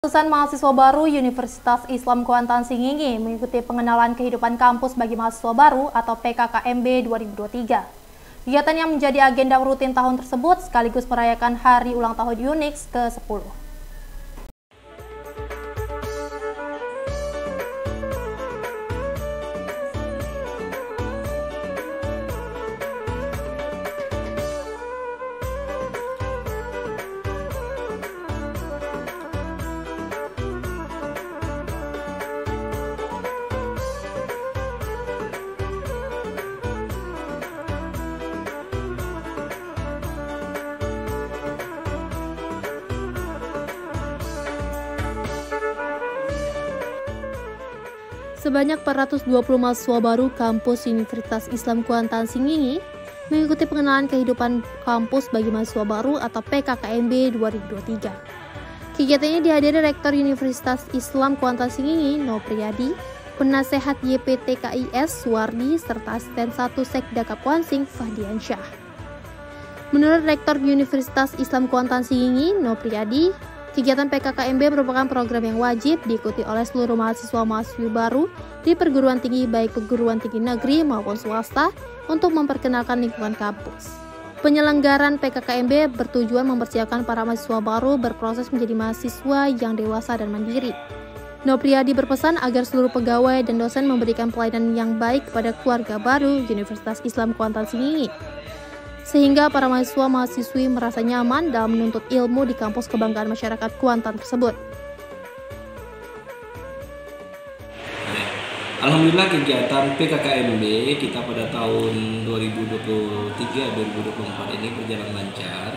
Ratusan mahasiswa baru Universitas Islam Kuantan Singingi mengikuti pengenalan kehidupan kampus bagi mahasiswa baru atau PKKMB 2023. Kegiatan yang menjadi agenda rutin tahun tersebut sekaligus merayakan hari ulang tahun Unix ke-10. Sebanyak 420 mahasiswa baru kampus Universitas Islam Kuantan Singingi mengikuti pengenalan kehidupan kampus bagi mahasiswa baru atau PKKMB 2023. Kegiatan ini dihadiri Rektor Universitas Islam Kuantan Singingi, No Priyadi, Penasehat YPTKIS Suwardi, serta Asisten 1 Sekda Kapuansing Fahdiansyah. Menurut Rektor Universitas Islam Kuantan Singingi, No Priyadi, Kegiatan PKKMB merupakan program yang wajib diikuti oleh seluruh mahasiswa-mahasiswi baru di perguruan tinggi baik perguruan tinggi negeri maupun swasta untuk memperkenalkan lingkungan kampus. Penyelenggaran PKKMB bertujuan mempersiapkan para mahasiswa baru berproses menjadi mahasiswa yang dewasa dan mandiri. Nopriadi berpesan agar seluruh pegawai dan dosen memberikan pelayanan yang baik kepada keluarga baru Universitas Islam Kuantan Singingi sehingga para mahasiswa-mahasiswi merasa nyaman dalam menuntut ilmu di kampus kebanggaan masyarakat Kuantan tersebut. Alhamdulillah kegiatan PKKMB kita pada tahun 2023-2024 ini berjalan lancar.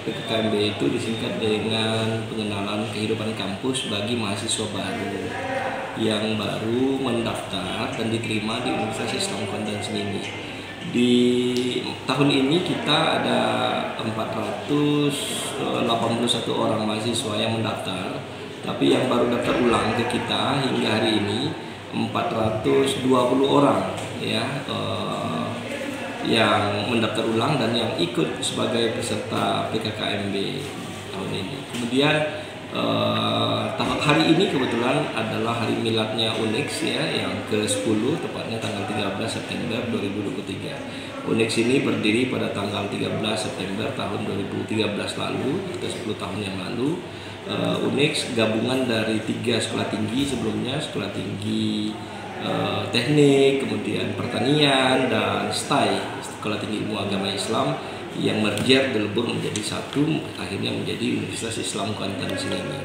PKKMB itu disingkat dengan pengenalan kehidupan kampus bagi mahasiswa baru yang baru mendaftar dan diterima di Universitas Islam Kuantan Seminggi di tahun ini kita ada 481 orang mahasiswa yang mendaftar. Tapi yang baru daftar ulang ke kita hingga hari ini 420 orang ya eh, yang mendaftar ulang dan yang ikut sebagai peserta PKKMB tahun ini. Kemudian Uh, hari ini kebetulan adalah hari miladnya Unix ya yang ke-10 tepatnya tanggal 13 September 2023. Unix ini berdiri pada tanggal 13 September tahun 2013 lalu, ke 10 tahun yang lalu. Uh, Unix gabungan dari tiga sekolah tinggi sebelumnya, sekolah tinggi uh, teknik, kemudian pertanian dan STAI, sekolah tinggi ilmu agama Islam yang merger dilebur menjadi satu akhirnya menjadi Universitas Islam Kuantan ini.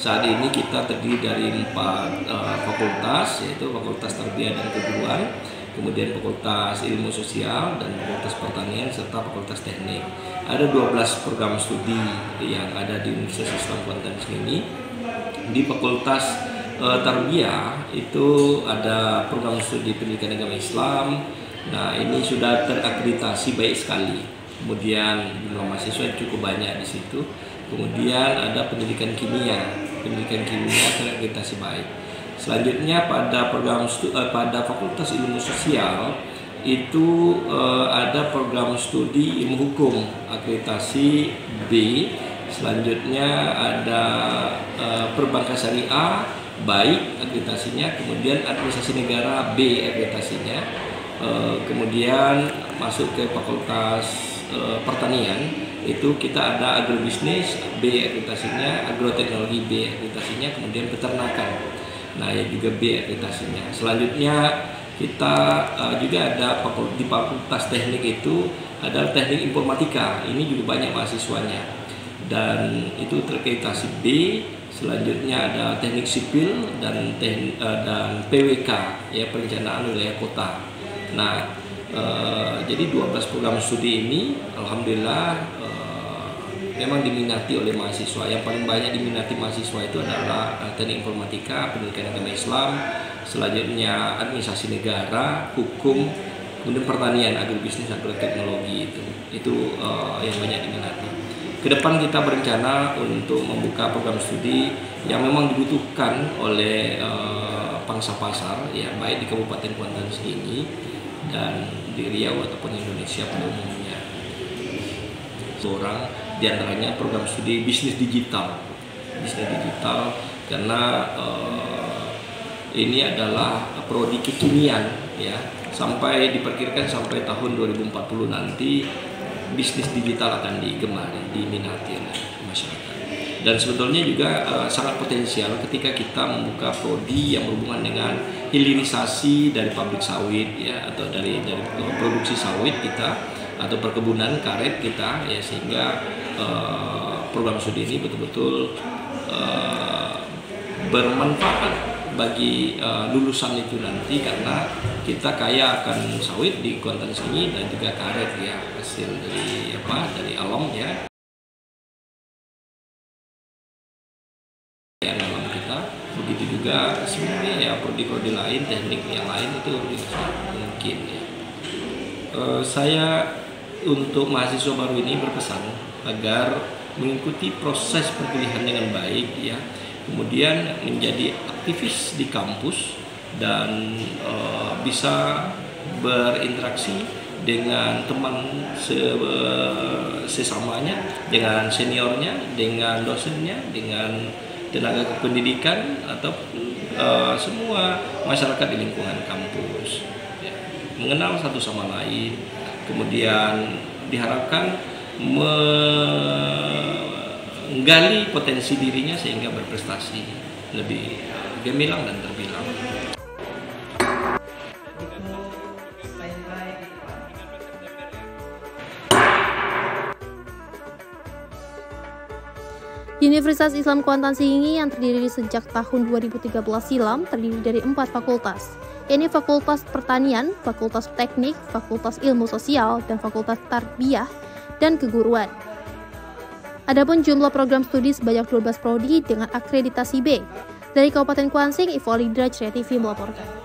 Saat ini kita terdiri dari empat uh, fakultas yaitu Fakultas Tarbiyah dan Keguruan, kemudian Fakultas Ilmu Sosial dan Fakultas Pertanian serta Fakultas Teknik. Ada 12 program studi yang ada di Universitas Islam Kuantan ini. Di Fakultas uh, Tarbiyah itu ada program studi pendidikan agama Islam. Nah, ini sudah terakreditasi baik sekali kemudian jumlah mahasiswa cukup banyak di situ. Kemudian ada pendidikan kimia. Pendidikan kimia terakreditasi baik. Selanjutnya pada program eh, pada fakultas ilmu sosial itu eh, ada program studi ilmu hukum akreditasi B. Selanjutnya ada eh, perbankan syariah baik akreditasinya. Kemudian administrasi negara B akreditasinya. Eh, kemudian masuk ke fakultas Eh, pertanian itu kita ada agrobisnis B akreditasinya, agroteknologi B akreditasinya, kemudian peternakan. Nah, ya juga B akreditasinya. Selanjutnya kita uh, juga ada di fakultas teknik itu ada teknik informatika. Ini juga banyak mahasiswanya. Dan itu terakreditasi B. Selanjutnya ada teknik sipil dan teknik, uh, dan PWK ya perencanaan wilayah kota. Nah, Uh, jadi 12 program studi ini alhamdulillah uh, memang diminati oleh mahasiswa. Yang paling banyak diminati mahasiswa itu adalah uh, teknik informatika, pendidikan agama Islam, selanjutnya administrasi negara, hukum, kemudian pertanian, agrobisnis, agroteknologi itu. Itu uh, yang banyak diminati. Ke depan kita berencana untuk membuka program studi yang memang dibutuhkan oleh pangsa pasar, ya baik di Kabupaten Kuantan ini dan di Riau ataupun Indonesia pada umumnya. Seorang di antaranya program studi bisnis digital. Bisnis digital karena uh, ini adalah prodi kekinian ya sampai diperkirakan sampai tahun 2040 nanti bisnis digital akan digemari diminati oleh masyarakat dan sebetulnya juga uh, sangat potensial ketika kita membuka prodi yang berhubungan dengan hilirisasi dari pabrik sawit ya atau dari dari produksi sawit kita atau perkebunan karet kita ya sehingga uh, program studi ini betul-betul uh, bermanfaat bagi uh, lulusan itu nanti karena kita kaya akan sawit di Kuantan sini dan juga karet ya hasil dari apa dari alam ya begitu juga sebenarnya ya prodi-prodi lain teknik yang lain itu mungkin ya. Uh, saya untuk mahasiswa baru ini berpesan agar mengikuti proses perkuliahan dengan baik ya. Kemudian menjadi aktivis di kampus dan e, bisa berinteraksi dengan teman se, sesamanya dengan seniornya dengan dosennya dengan tenaga kependidikan atau e, semua masyarakat di lingkungan kampus ya. mengenal satu sama lain kemudian diharapkan menggali potensi dirinya sehingga berprestasi lebih gemilang dan terbilang. Universitas Islam Kuantan Singi yang terdiri sejak tahun 2013 silam terdiri dari empat fakultas, yakni Fakultas Pertanian, Fakultas Teknik, Fakultas Ilmu Sosial, dan Fakultas Tarbiyah dan Keguruan. Adapun jumlah program studi sebanyak 12 prodi dengan akreditasi B. Dari Kabupaten Kuansing, Ivo Lidra, TV melaporkan.